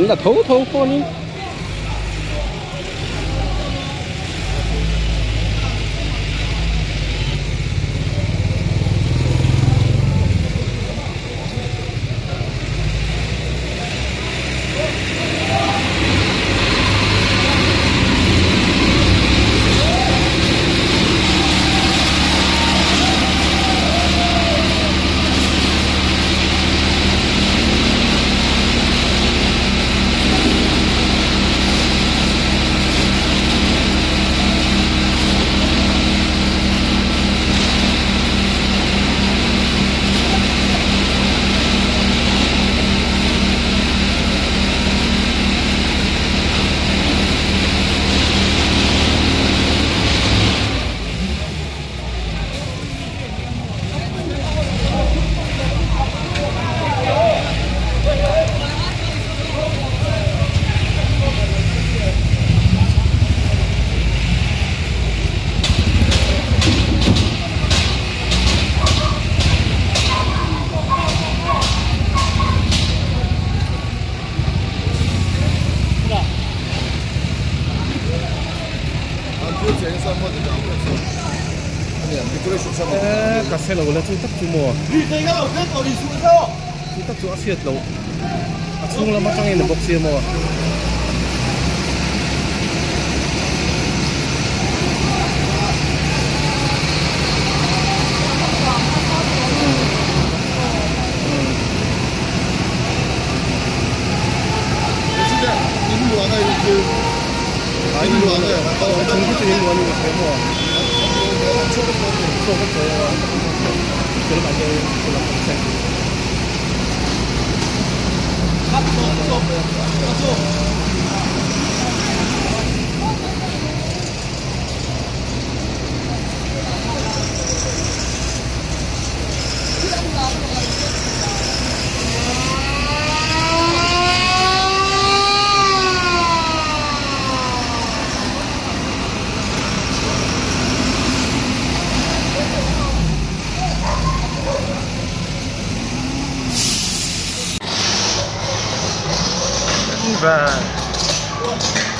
你的头头玻璃 Eh, kasi lo wala tutak tumo. Tutak tu asyat lo. Atsung la macang ina box mo. 아닌 거 아니에요. 어, 정규직 있는 거 아니고 대모. 그럼 안돼 연락하세요. 가서 가서 가서. Eva.